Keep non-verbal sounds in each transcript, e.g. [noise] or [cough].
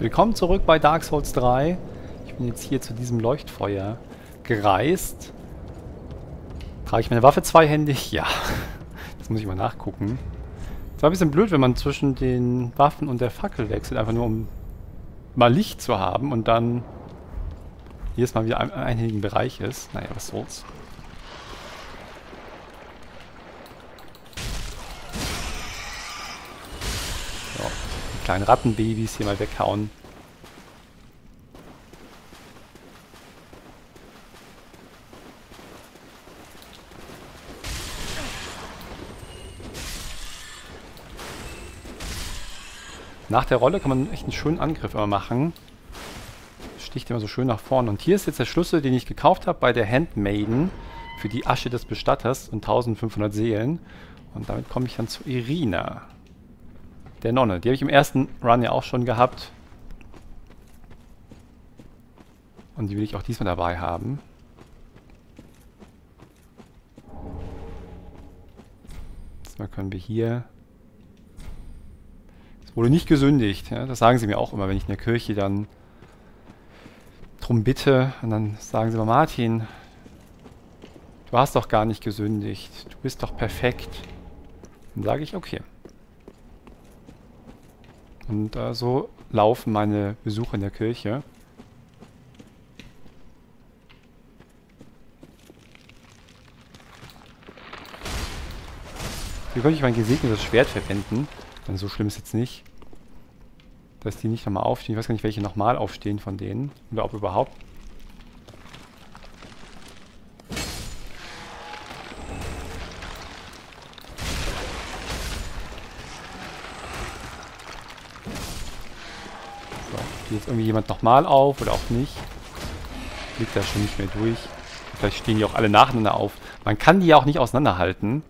Willkommen zurück bei Dark Souls 3. Ich bin jetzt hier zu diesem Leuchtfeuer gereist. Trage ich meine Waffe zweihändig? Ja. [laughs] Das muss ich mal nachgucken. Es war ein bisschen blöd, wenn man zwischen den Waffen und der Fackel wechselt, einfach nur um mal Licht zu haben und dann jedes Mal wieder ein einhändigen Bereich ist. Naja, was soll's. So, die kleinen Rattenbabys hier mal weghauen. Nach der Rolle kann man echt einen schönen Angriff immer machen. Sticht immer so schön nach vorne. Und hier ist jetzt der Schlüssel, den ich gekauft habe bei der Handmaiden für die Asche des Bestatters und 1500 Seelen. Und damit komme ich dann zu Irina, der Nonne. Die habe ich im ersten Run ja auch schon gehabt. Und die will ich auch diesmal dabei haben. Diesmal können wir hier Wurde nicht gesündigt. Ja? Das sagen sie mir auch immer, wenn ich in der Kirche dann drum bitte. Und dann sagen sie mir, Martin, du hast doch gar nicht gesündigt. Du bist doch perfekt. Dann sage ich, okay. Und äh, so laufen meine Besuche in der Kirche. Hier könnte ich mein gesegnetes Schwert verwenden. Dann so schlimm ist jetzt nicht dass die nicht nochmal aufstehen. Ich weiß gar nicht, welche nochmal aufstehen von denen. Oder ob überhaupt. So, geht jetzt irgendwie jemand nochmal auf oder auch nicht. Liegt da schon nicht mehr durch. Vielleicht stehen die auch alle nacheinander auf. Man kann die ja auch nicht auseinanderhalten.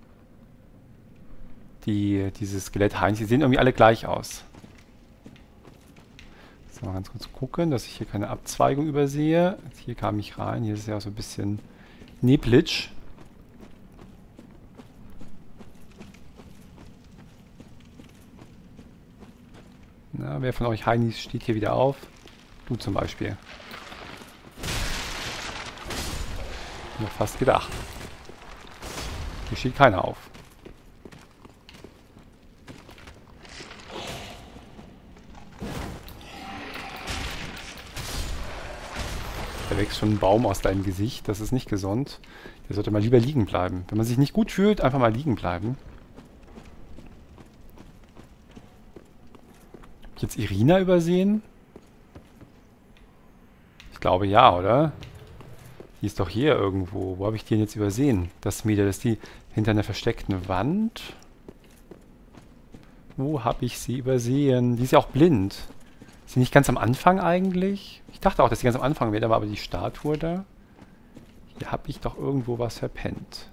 Die, diese Skelett-Heinz, die sehen irgendwie alle gleich aus. Jetzt mal ganz kurz gucken, dass ich hier keine Abzweigung übersehe. Jetzt hier kam ich rein. Hier ist ja so ein bisschen Neblitsch. Na, wer von euch Heinis steht hier wieder auf? Du zum Beispiel. Noch fast gedacht. Hier steht keiner auf. wächst schon ein Baum aus deinem Gesicht. Das ist nicht gesund. Der sollte mal lieber liegen bleiben. Wenn man sich nicht gut fühlt, einfach mal liegen bleiben. Hab ich jetzt Irina übersehen? Ich glaube ja, oder? Die ist doch hier irgendwo. Wo habe ich die denn jetzt übersehen? Das Mädel, das ist die hinter einer versteckten Wand. Wo habe ich sie übersehen? Die ist ja auch blind. Ist sie nicht ganz am Anfang eigentlich? Ich dachte auch, dass sie ganz am Anfang wäre, aber die Statue da. Hier habe ich doch irgendwo was verpennt.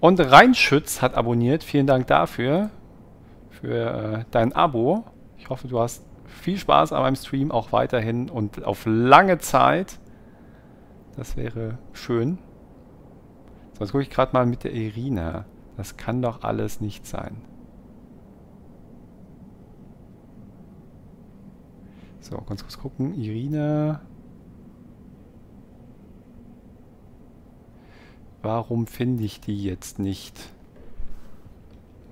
Und Reinschütz hat abonniert. Vielen Dank dafür. Für äh, dein Abo. Ich hoffe, du hast viel Spaß an meinem Stream auch weiterhin und auf lange Zeit. Das wäre schön. So, jetzt gucke ich gerade mal mit der Irina. Das kann doch alles nicht sein. So, ganz kurz gucken. Irina. Warum finde ich die jetzt nicht?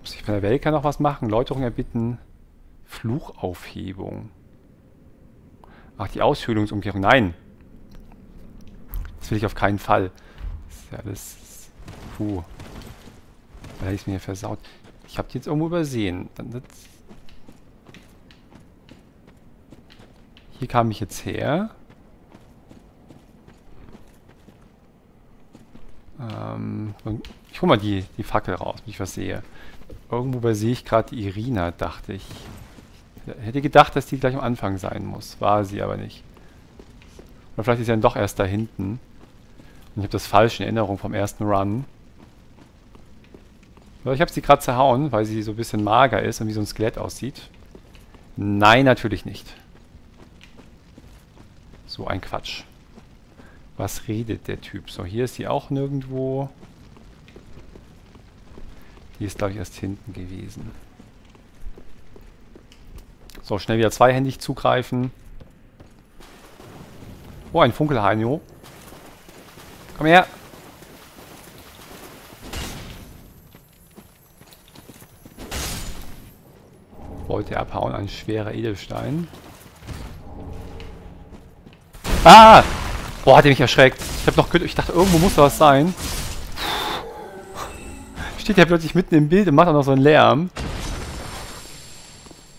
Muss ich von der Welka noch was machen? Läuterung erbitten. Fluchaufhebung. Ach, die Aushöhlungsumkehrung. Nein. Das will ich auf keinen Fall. Das ist ja alles... Puh. Da ist mir versaut. Ich habe die jetzt irgendwo übersehen. Hier kam ich jetzt her. Ähm, ich hole mal die, die Fackel raus, wenn ich was sehe. Irgendwo übersehe ich gerade Irina, dachte ich. Ich hätte gedacht, dass die gleich am Anfang sein muss. War sie aber nicht. Oder vielleicht ist sie dann doch erst da hinten. Und ich habe das falsch in Erinnerung vom ersten Run. Ich habe sie gerade zerhauen, weil sie so ein bisschen mager ist und wie so ein Skelett aussieht. Nein, natürlich nicht. So ein Quatsch. Was redet der Typ? So, hier ist sie auch nirgendwo. Die ist, glaube ich, erst hinten gewesen. So, schnell wieder zweihändig zugreifen. Oh, ein Funkelhainio. Komm her. Wollte abhauen, ein schwerer Edelstein. Ah! Boah, hat er mich erschreckt. Ich hab noch ich dachte, irgendwo muss da was sein. Steht ja plötzlich mitten im Bild und macht auch noch so einen Lärm.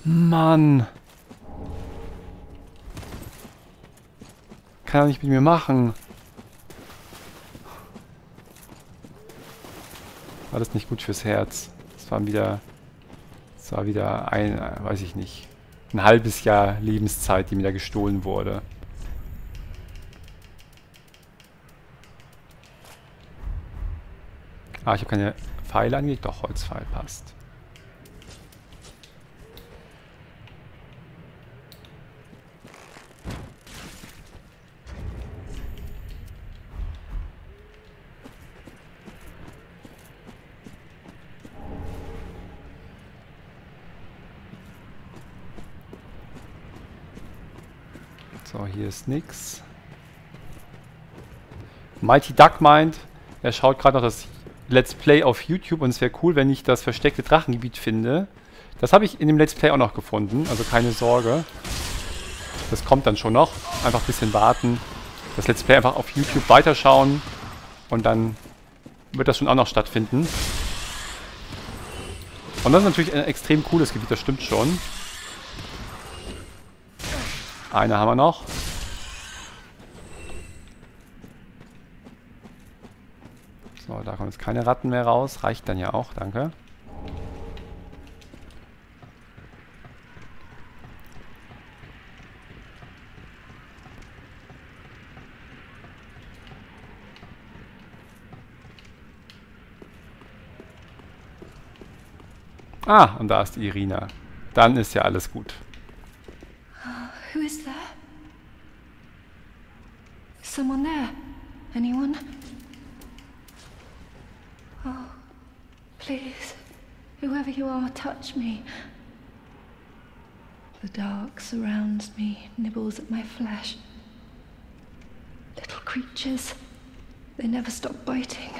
Mann. Kann er nicht mit mir machen. War das nicht gut fürs Herz. Das war wieder... Das war wieder ein, weiß ich nicht, ein halbes Jahr Lebenszeit, die mir da gestohlen wurde. Ah, ich habe keine Pfeile angelegt. Doch, Holzpfeil passt. So, hier ist nix. Mighty Duck meint, er schaut gerade noch das Let's Play auf YouTube und es wäre cool, wenn ich das versteckte Drachengebiet finde. Das habe ich in dem Let's Play auch noch gefunden, also keine Sorge. Das kommt dann schon noch. Einfach ein bisschen warten. Das Let's Play einfach auf YouTube weiterschauen und dann wird das schon auch noch stattfinden. Und das ist natürlich ein extrem cooles Gebiet, das stimmt schon. Eine haben wir noch. So, da kommen jetzt keine Ratten mehr raus. Reicht dann ja auch, danke. Ah, und da ist Irina. Dann ist ja alles gut. Surrounds me, nibbles at my flesh. Little creatures, they never stop biting.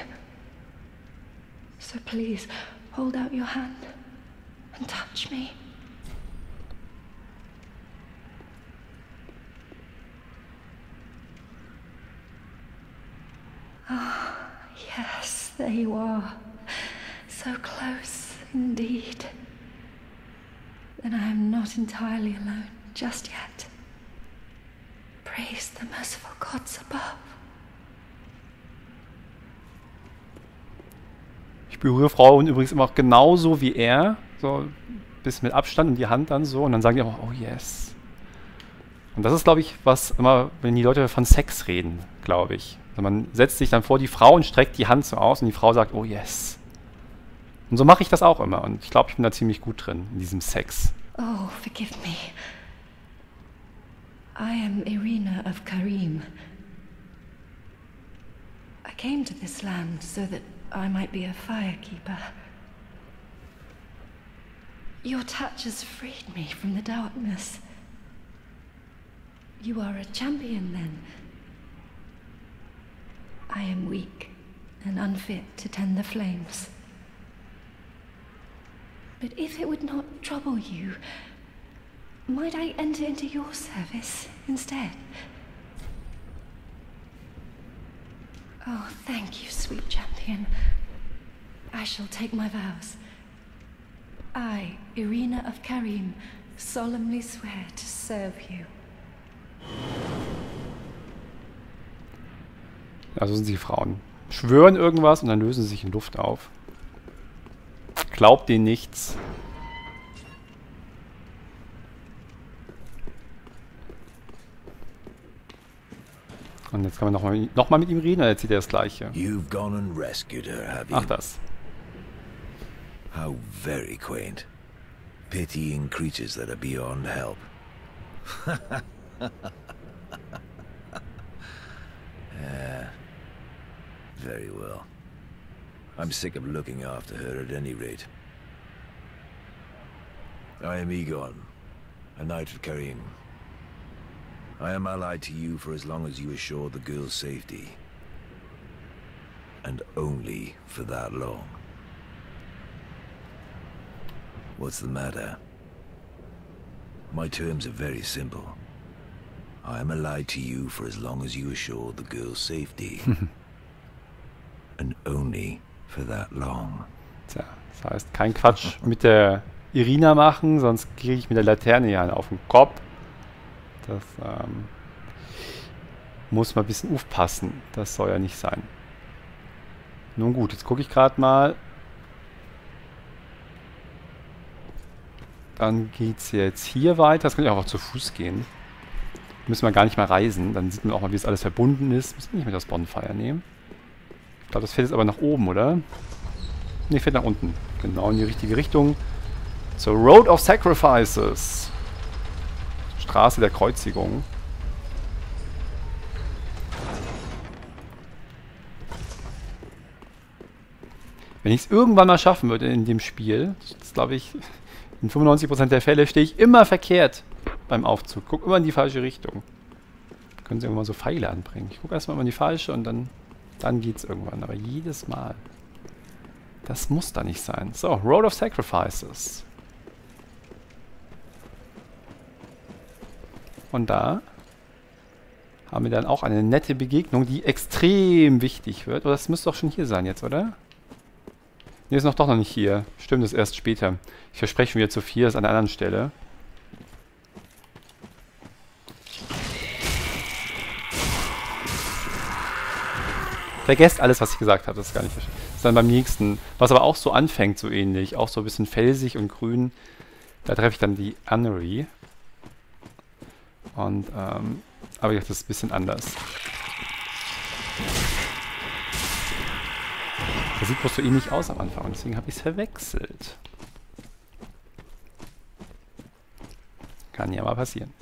So please, hold out your hand and touch me. Ah, yes, there you are. So close indeed. Then I am not entirely alone just yet. Praise the merciful gods above. Ich berühre Frauen übrigens immer auch genauso wie er. So bisschen mit Abstand und die Hand dann so. Und dann sagen die auch, oh yes. Und das ist, glaube ich, was immer, wenn die Leute von Sex reden, glaube ich. Also man setzt sich dann vor die Frau und streckt die Hand so aus und die Frau sagt, oh yes. Und so mache ich das auch immer. Und ich glaube, ich bin da ziemlich gut drin, in diesem Sex. Oh, forgive me. I am Irina of Karim. I came to this land so that I might be a firekeeper. Your touch has freed me from the darkness. You are a champion, then. I am weak and unfit to tend the flames. But if it would not trouble you, might I enter into your service instead? Oh, thank you, sweet champion. I shall take my vows. I, Irina of Karim, solemnly swear to serve you. Also sind sie Frauen. Schwören irgendwas und dann lösen sie sich in Luft auf. Glaubt denen nichts. Und jetzt kann man nochmal noch mal mit ihm reden, oder erzählt er das Gleiche? You've gone and rescued her, have you? Ach das. How very quaint. Pitying creatures that are beyond help. [laughs] Very well. I'm sick of looking after her at any rate. I am Egon, a knight of Karim. I am allied to you for as long as you assure the girl's safety. And only for that long. What's the matter? My terms are very simple. I am allied to you for as long as you assure the girl's safety. [laughs] and only for that long. Tja, das heißt, kein Quatsch mit der Irina machen, sonst kriege ich mit der Laterne hier einen auf den Kopf. Das ähm, muss man ein bisschen aufpassen. Das soll ja nicht sein. Nun gut, jetzt gucke ich gerade mal. Dann geht es jetzt hier weiter. Das kann ich auch zu Fuß gehen. Müssen wir gar nicht mehr reisen. Dann sieht man auch mal, wie es alles verbunden ist. Müssen wir nicht mehr das Bonfire nehmen. Ich glaube, das fährt jetzt aber nach oben, oder? Ne, fährt nach unten. Genau in die richtige Richtung. Zur Road of Sacrifices. Straße der Kreuzigung. Wenn ich es irgendwann mal schaffen würde in dem Spiel, das glaube ich, [laughs] in 95% der Fälle stehe ich immer verkehrt beim Aufzug. Guck immer in die falsche Richtung. Können sie irgendwann so Pfeile anbringen. Ich gucke erstmal immer in die falsche und dann, dann geht es irgendwann. Aber jedes Mal. Das muss da nicht sein. So, Road of Sacrifices. Und da haben wir dann auch eine nette Begegnung, die extrem wichtig wird. Aber das müsste doch schon hier sein jetzt, oder? Ne, ist noch doch noch nicht hier. Stimmt, das ist erst später. Ich verspreche mir zu viel, ist an einer anderen Stelle. Vergesst alles, was ich gesagt habe. Das ist gar nicht Das ist dann beim nächsten. Was aber auch so anfängt, so ähnlich. Auch so ein bisschen felsig und grün. Da treffe ich dann die Annery. Und, ähm, aber ich dachte, das ist ein bisschen anders. Das sieht bloß so ähnlich aus am Anfang und deswegen habe ich es verwechselt. Kann ja mal passieren.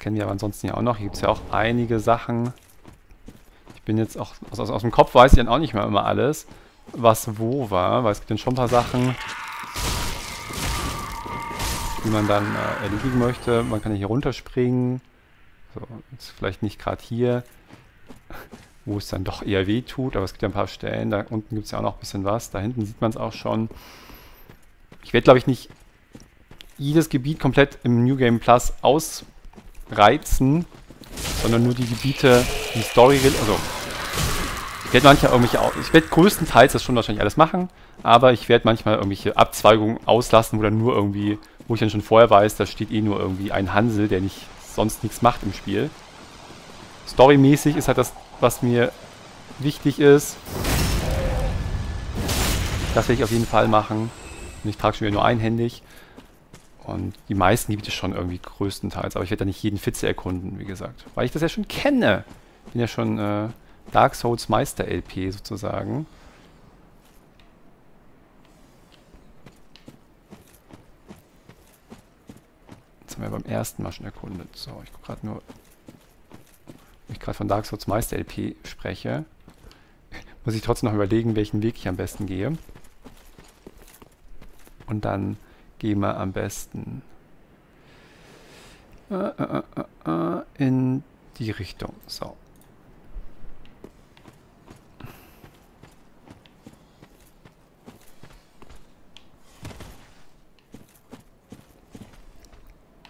Kennen wir aber ansonsten ja auch noch. Hier gibt es ja auch einige Sachen. Ich bin jetzt auch, aus, aus, aus dem Kopf weiß ich dann auch nicht mehr immer alles, was wo war, weil es gibt dann schon ein paar Sachen, die man dann äh, erledigen möchte. Man kann ja hier runterspringen. So, jetzt vielleicht nicht gerade hier, [laughs] wo es dann doch eher weh tut, aber es gibt ja ein paar Stellen. Da unten gibt es ja auch noch ein bisschen was. Da hinten sieht man es auch schon. Ich werde, glaube ich, nicht jedes Gebiet komplett im New Game Plus ausreizen, sondern nur die Gebiete, die Story, also ich werde manchmal irgendwelche, ich werde größtenteils das schon wahrscheinlich alles machen, aber ich werde manchmal irgendwelche Abzweigungen auslassen, wo dann nur irgendwie wo ich dann schon vorher weiß, da steht eh nur irgendwie ein Hansel, der nicht sonst nichts macht im Spiel. Storymäßig ist halt das, was mir wichtig ist. Das werde ich auf jeden Fall machen. Und ich trage schon wieder nur einhändig. Und die meisten Gebiete schon irgendwie größtenteils. Aber ich werde da nicht jeden Fitze erkunden, wie gesagt. Weil ich das ja schon kenne. Ich bin ja schon äh, Dark Souls Meister LP sozusagen. haben wir beim ersten Mal schon erkundet. So, ich gucke gerade nur, wenn ich gerade von Dark Souls Meister LP spreche, muss ich trotzdem noch überlegen, welchen Weg ich am besten gehe. Und dann wir am besten äh, äh, äh, in die Richtung. So.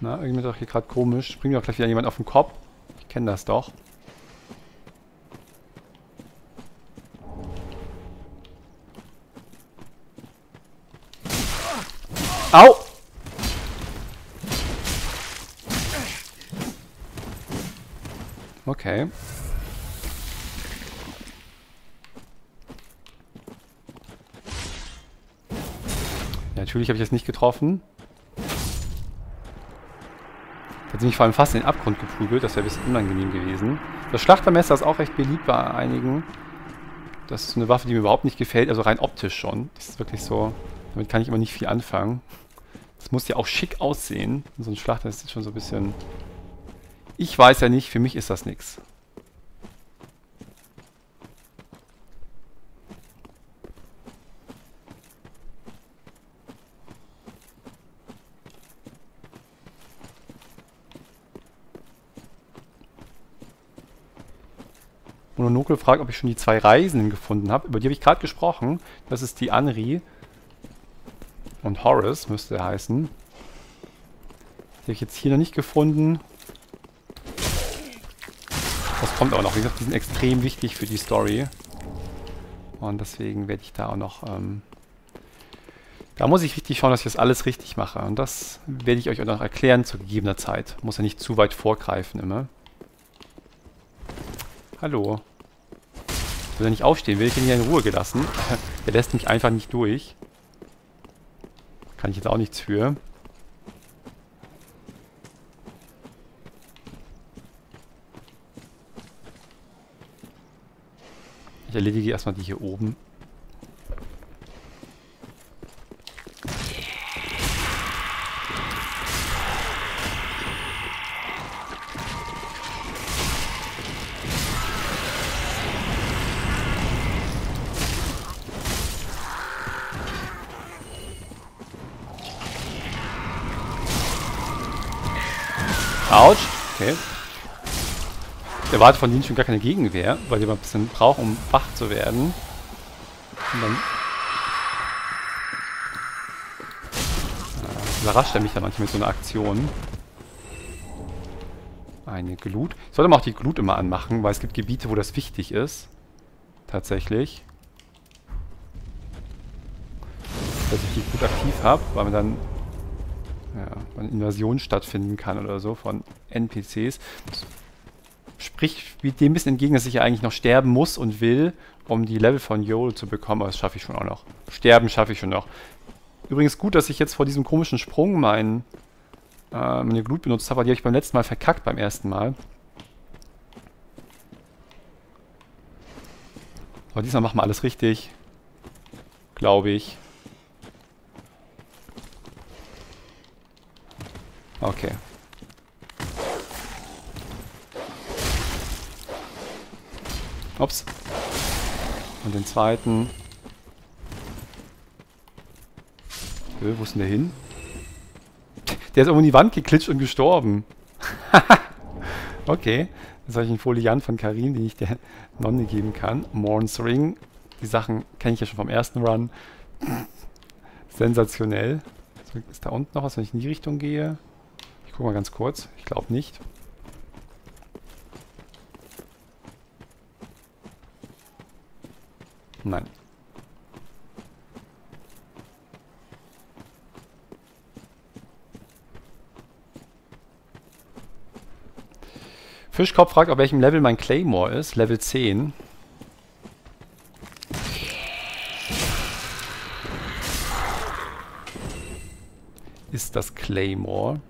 Na, irgendwie doch hier gerade komisch. Springt doch gleich wieder jemand auf den Kopf. Ich kenne das doch. Au! Okay. Natürlich habe ich es nicht getroffen. Hat sie mich vor allem fast in den Abgrund geprügelt. Das wäre ein bisschen unangenehm gewesen. Das Schlachtermesser ist auch recht beliebt bei einigen. Das ist eine Waffe, die mir überhaupt nicht gefällt. Also rein optisch schon. Das ist wirklich so Damit kann ich immer nicht viel anfangen. Das muss ja auch schick aussehen. So ein Schlachter ist schon so ein bisschen... Ich weiß ja nicht, für mich ist das nichts. Mononokel fragt, ob ich schon die zwei Reisenden gefunden habe. Über die habe ich gerade gesprochen. Das ist die Anri. Und Horace müsste er heißen. Die habe ich jetzt hier noch nicht gefunden. Das kommt auch noch. Wie gesagt, die sind extrem wichtig für die Story. Und deswegen werde ich da auch noch... Ähm, da muss ich richtig schauen, dass ich das alles richtig mache. Und das werde ich euch auch noch erklären zu gegebener Zeit. Muss ja nicht zu weit vorgreifen immer. Hallo. Will er nicht aufstehen? Will ich ihn hier in Ruhe gelassen? [laughs] Der lässt mich einfach nicht durch. Kann ich jetzt auch nichts für. Ich erledige erstmal die hier oben. Autsch. Okay. Ich erwarte von denen schon gar keine Gegenwehr, weil die mal ein bisschen brauchen, um wach zu werden. Und dann... Äh, überrascht er mich dann manchmal mit so einer Aktion. Eine Glut. Ich sollte mal auch die Glut immer anmachen, weil es gibt Gebiete, wo das wichtig ist. Tatsächlich. Dass ich die Glut aktiv habe, weil man dann eine Invasion stattfinden kann oder so von NPCs. Das spricht spielt dem ein bisschen entgegen, dass ich ja eigentlich noch sterben muss und will, um die Level von Joel zu bekommen, aber das schaffe ich schon auch noch. Sterben schaffe ich schon noch. Übrigens gut, dass ich jetzt vor diesem komischen Sprung mein, äh, meine Glut benutzt habe, die habe ich beim letzten Mal verkackt beim ersten Mal. Aber diesmal machen wir alles richtig. Glaube ich. Okay. Ups. Und den zweiten. Ö, wo ist denn der hin? Der ist um die Wand geklitscht und gestorben. [laughs] okay. Jetzt habe ich einen Foliant von Karin, den ich der Nonne geben kann. Morns Ring. Die Sachen kenne ich ja schon vom ersten Run. [laughs] Sensationell. Ist da unten noch was, wenn ich in die Richtung gehe? Guck mal ganz kurz. Ich glaube nicht. Nein. Fischkopf fragt, auf welchem Level mein Claymore ist. Level 10. Ist das Claymore?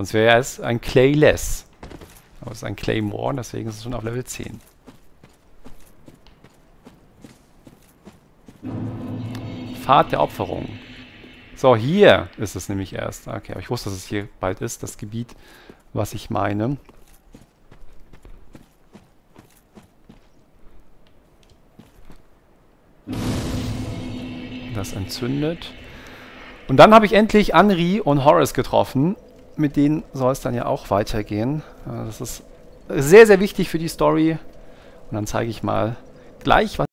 Sonst wäre es ein Clayless. Aber es ist ein Claymore, deswegen ist es schon auf Level 10. Pfad der Opferung. So, hier ist es nämlich erst. Okay, aber ich wusste, dass es hier bald ist, das Gebiet, was ich meine. Das entzündet. Und dann habe ich endlich Anri und Horace getroffen mit denen soll es dann ja auch weitergehen. Das ist sehr, sehr wichtig für die Story. Und dann zeige ich mal gleich, was